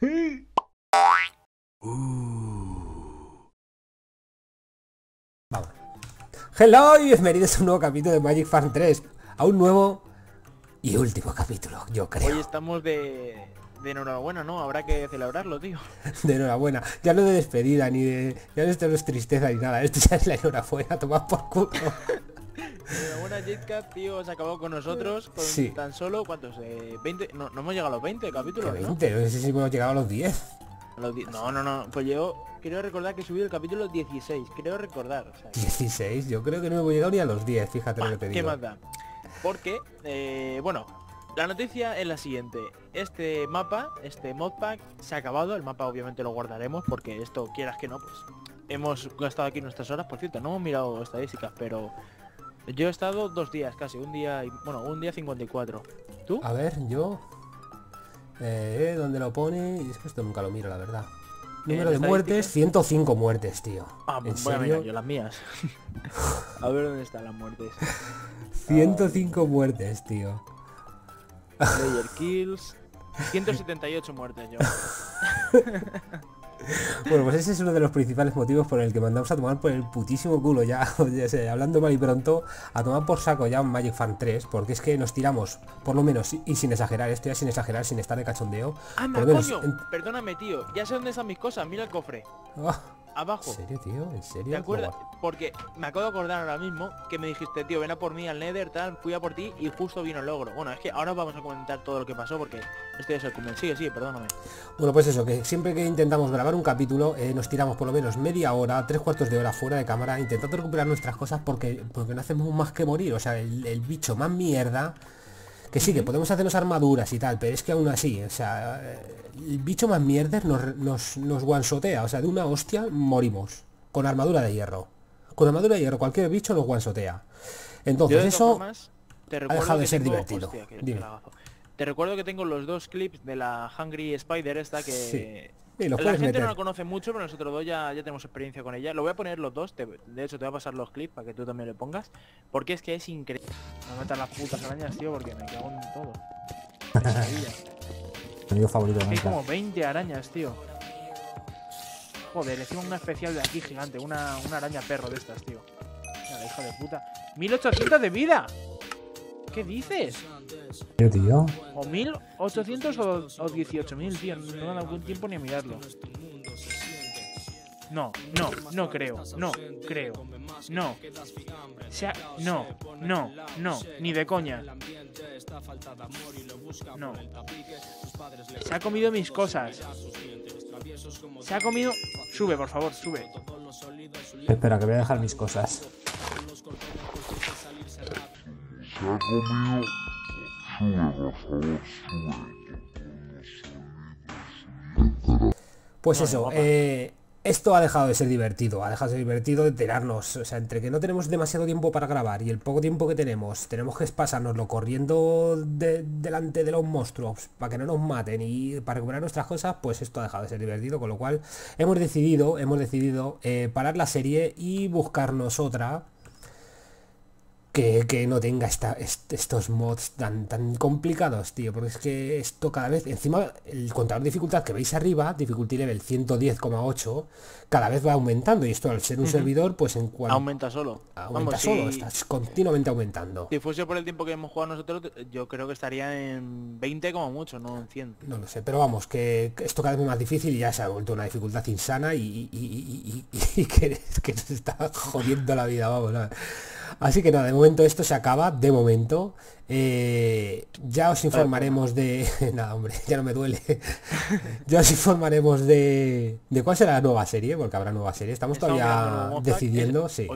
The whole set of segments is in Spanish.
Vamos. Hello y bienvenidos a un nuevo capítulo de Magic Farm 3. A un nuevo y último capítulo, yo creo. Hoy estamos de, de enhorabuena, ¿no? Habrá que celebrarlo, tío. De enhorabuena. Ya no de despedida, ni de... Ya no esto no es tristeza ni nada. Esto ya es la enhorabuena, tomad por culo. Jetcat, tío, se acabó con nosotros con Sí. tan solo, ¿cuántos? Eh, 20, no, no hemos llegado a los 20 Que capítulos, ¿no? 20, no sé si hemos llegado a los 10. A los 10. No, no, no, pues yo creo recordar que subí el capítulo 16, creo recordar. o sea, 16, yo creo que no hemos llegado ni a los 10, fíjate lo que te ¿Qué digo. más da? Porque, eh, bueno, la noticia es la siguiente. Este mapa, este modpack, se ha acabado. El mapa obviamente lo guardaremos porque esto, quieras que no, pues hemos gastado aquí nuestras horas. Por cierto, no hemos mirado estadísticas, pero yo he estado dos días casi. Un día, y, bueno, un día 54. ¿Tú? A ver, yo... Eh, ¿dónde lo pone? Y es que esto nunca lo miro, la verdad. Número de ¿En muertes, estadísticas? 105 muertes, tío. Ah, ¿En voy a mirar serio? yo las mías. a ver dónde están las muertes. 105 muertes, tío. Player kills. 178 muertes yo. Bueno, pues ese es uno de los principales motivos por el que mandamos a tomar por el putísimo culo ya, ya sé, hablando mal y pronto, a tomar por saco ya un Magic Fan 3, porque es que nos tiramos, por lo menos, y sin exagerar, esto ya sin exagerar, sin estar de cachondeo, ¡Anda, por lo menos... coño! en- Perdóname, tío. Ya sé dónde están mis cosas. Mira el cofre. Ah, Abajo. ¿En serio, tío? ¿En serio? ¿Te acuerdas? No, Porque me acabo de acordar ahora mismo que me dijiste, tío, ven a por mí al Nether, tal, fui a por ti y justo vino el logro. Bueno, es que ahora vamos a comentar todo lo que pasó porque estoy cumen. Sigue, sigue, perdóname. Bueno, pues eso, que siempre que intentamos grabar un capítulo, eh, nos tiramos por lo menos media hora, tres cuartos de hora fuera de cámara, intentando recuperar nuestras cosas porque, porque no hacemos más que morir. O sea, el, el bicho más mierda, que sí, que podemos hacernos armaduras y tal, pero es que aún así, o sea, eh, el bicho más mierda nos, nos, nos guansotea, o sea, de una hostia morimos, con armadura de hierro. Con armadura de hierro, cualquier bicho nos guansotea. Entonces de eso... formas, te recuerdo dejado de que ser tengo- divertido. Hostia, Dime. Te recuerdo que tengo los dos clips de la Hungry Spider esta que... Sí. Sí, los la gente meter. no la conoce mucho, pero nosotros dos ya, ya tenemos experiencia con ella. Lo voy a poner los dos, te- de hecho te voy a pasar los clips para que tú también le pongas. Porque es que es increíble. Me meter las putas arañas, tío, porque me cago en todo. Mi amigo favorito de Hay como 20 arañas, tío. Joder, encima una especial de aquí gigante, una, una araña perro de estas, tío. Mira, la hija de puta. ¡1800 de vida! ¿Qué dices? Tío, tío. ¿O 1800 o, o 18000, tío? No me dado buen tiempo ni a mirarlo. No, no, no creo, no, creo, no. Ha- no, no, no, ni de coña. No. Se ha comido mis cosas. Se ha comido... Sube, por favor, sube. Espera, que voy a dejar mis cosas. Pues eso, eh, esto ha dejado de ser divertido, ha dejado de ser divertido de tirarnos, o sea, entre que no tenemos demasiado tiempo para grabar y el poco tiempo que tenemos, tenemos que pasárnoslo corriendo de- delante de los monstruos para que no nos maten y para recuperar nuestras cosas, pues esto ha dejado de ser divertido, con lo cual hemos decidido, hemos decidido eh, parar la serie y buscarnos otra que, que no tenga esta, est- estos mods tan, tan complicados, tío, porque es que esto cada vez, encima el contador de dificultad que veis arriba, difficulty level 110,8, cada vez va aumentando y esto al ser un servidor, pues en cuanto Aumenta solo. aumenta Vamos, solo, si- estás continuamente aumentando. Si fuese por el tiempo que hemos jugado nosotros, yo creo que estaría en 20 como mucho, no en 100. No lo sé, pero vamos, que esto cada vez es más difícil y ya se ha vuelto una dificultad insana y, y- y- y- que, nos está jodiendo la vida, vamos. ¿sabes? Así que nada, de momento esto se acaba, de momento. Eh, ya os informaremos de... Nada, hombre, ya no me duele. ya os informaremos de... de cuál será la nueva serie, porque habrá nueva serie. Estamos todavía decidiendo, es- sí.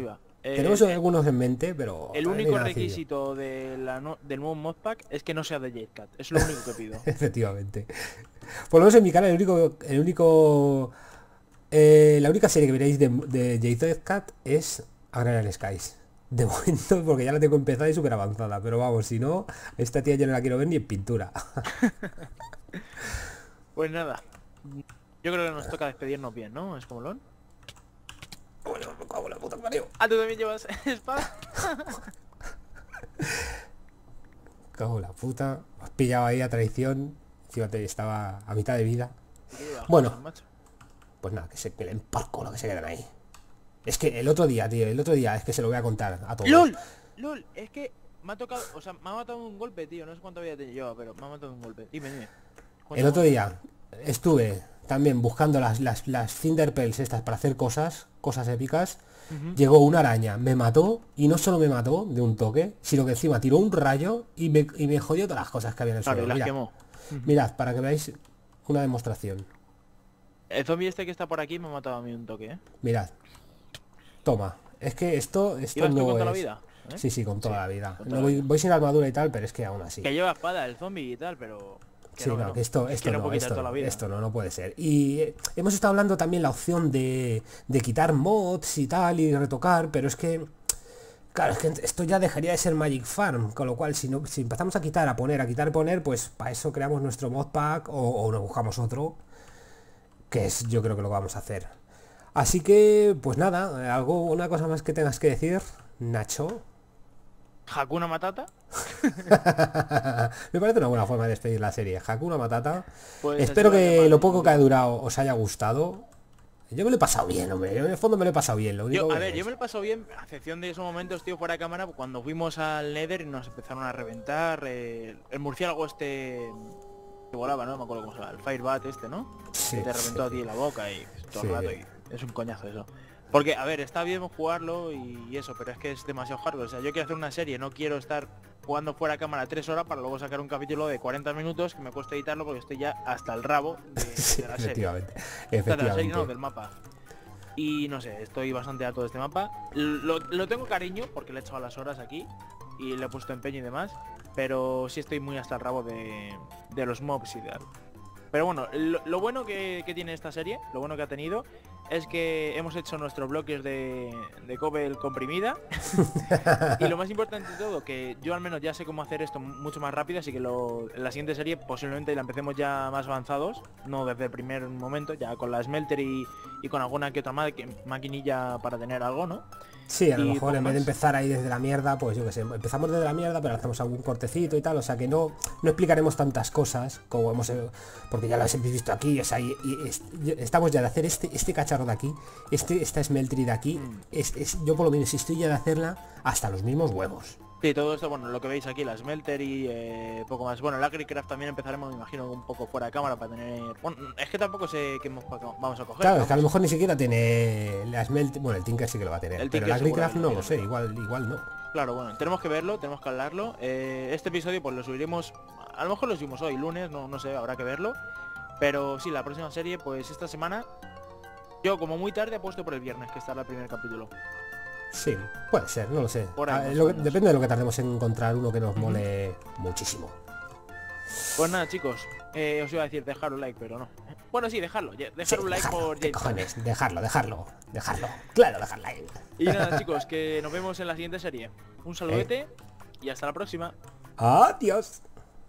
Eh, Tenemos algunos en mente, pero... el único requisito de la no- del nuevo modpack es que no sea de Jetcat. Es lo único que pido. Efectivamente. Por lo menos en mi canal el único, el único, eh, la única serie que veréis de, de J Cat es Agrarian Skies. De momento, porque ya la tengo empezada y súper avanzada. Pero vamos, si no, esta tía yo no la quiero ver ni en pintura. Pues nada. Yo creo que nos toca despedirnos bien, ¿no? Es como lon. Bueno, me cago en la puta que. Ah, tú también llevas espada. Cago la puta. Me has pillado ahí a traición. Fíjate, estaba a mitad de vida. Bueno. Pues nada, que se que le emparco lo que se quedan ahí. Es que el otro día, tío, el otro día, es que se lo voy a contar a todos. ¡Lol! ¡Lol! Es que me ha tocado, o sea, me ha matado un golpe, tío. No sé cuánto había tenido yo, pero me ha matado un golpe. Dime, dime. El otro día estuve también buscando las, las, las estas para hacer cosas, cosas épicas. Llegó una araña, me mató y no solo me mató de un toque, sino que encima tiró un rayo y me, y me jodió todas las cosas que había en el Claro, suelo. Mirad, quemó. mirad, para que veáis una demostración. El zombie este que está por aquí me ha matado a mí un toque, ¿eh? Mirad. Toma. Es que esto, esto ¿Ibas tú no con toda la es- vida? ¿eh? Sí, sí, con toda Sí, la vida. No voy, sin armadura y tal, pero es que aún así. Que lleva espada el zombie y tal, pero... que Sí, no, no, que esto, Es esto que no esto, no, esto no, no puede ser. Y eh, hemos estado hablando también la opción de, de quitar mods y tal y retocar, pero es que, claro, es que esto ya dejaría de ser Magic Farm, con lo cual si, no, si empezamos a quitar, a poner, a quitar, a poner, pues para eso creamos nuestro mod pack o, o nos buscamos otro, que es yo creo que lo que vamos a hacer. Así que, pues nada, algo, una cosa más que tengas que decir, Nacho. Hakuna Matata. Me parece una buena forma de despedir la serie. Hakuna Matata. Pues Espero que lo poco que ha durado os haya gustado. Yo me lo he pasado bien, hombre. Yo en el fondo me lo he pasado bien. Lo único Yo, a ver, es- yo me lo paso bien, a excepción de esos momentos, tío, fuera de cámara, cuando fuimos al Nether y nos empezaron a reventar. eh, el murciélago este que volaba, ¿no? Me acuerdo cómo se llama, el Firebat este, ¿no? Sí, que te reventó sí. a ti la boca y todo Sí. el rato y es un coñazo eso. Porque, a ver, está bien jugarlo y eso, pero es que es demasiado hardcore. O sea, yo quiero hacer una serie, no quiero estar jugando fuera cámara tres horas para luego sacar un capítulo de 40 minutos que me cuesta editarlo porque estoy ya hasta el rabo de, Sí, de la serie. efectivamente. De la serie, no, del mapa. Y no sé, estoy bastante harto de este mapa. Lo, lo tengo cariño porque le he echado las horas aquí y le he puesto empeño y demás. Pero sí estoy muy hasta el rabo de, de los mobs y tal. Pero bueno, lo, lo bueno que, que tiene esta serie, lo bueno que ha tenido, es que hemos hecho nuestros bloques de, de Cobel comprimida. y lo más importante de todo, que yo al menos ya sé cómo hacer esto mucho más rápido, así que lo- la siguiente serie posiblemente la empecemos ya más avanzados, no desde el primer momento, ya con la Smelter y, y con alguna que otra ma- maquinilla para tener algo, ¿no? Sí, a lo mejor en vez de empezar ahí desde la mierda, pues yo que sé, empezamos desde la mierda, pero hacemos algún cortecito y tal, o sea que no, no explicaremos tantas cosas como hemos eh, porque ya las habéis visto aquí, o sea, y, y es- y estamos ya de hacer este, este cacharro de aquí, este, esta smeltery de aquí, Mm. es, es- yo por lo menos estoy ya de hacerla hasta los mismos huevos. Sí, todo esto, bueno, lo que veis aquí, la Smelter y eh, poco más. Bueno, el Agricraft también empezaremos, me imagino, un poco fuera de cámara para tener... Bueno, es que tampoco sé qué hemos- vamos a coger. Claro, ¿no? es que a lo mejor ni siquiera tiene la smelt, bueno, el Tinker sí que lo va a tener, El pero el Agricraft no lo sé, igual, igual no. Claro, bueno, tenemos que verlo, tenemos que hablarlo. Eh, este episodio pues lo subiremos, a lo mejor lo subimos hoy, lunes, no, no sé, habrá que verlo. Pero sí, la próxima serie, pues esta semana, yo como muy tarde apuesto por el viernes, que estará el primer capítulo. Sí, puede ser, no lo sé. Por ahí, Ah, lo que- depende de lo que tardemos en encontrar uno que nos mole muchísimo. Pues nada, chicos, eh, os iba a decir dejar un like, pero no. Bueno, sí, dejarlo, dejar Sí, un like dejarlo, por ¿qué cojones? Dejarlo, dejarlo, dejarlo. Claro, dejarlo ahí. Y nada, chicos, que nos vemos en la siguiente serie. Un saludete y hasta la próxima. Adiós.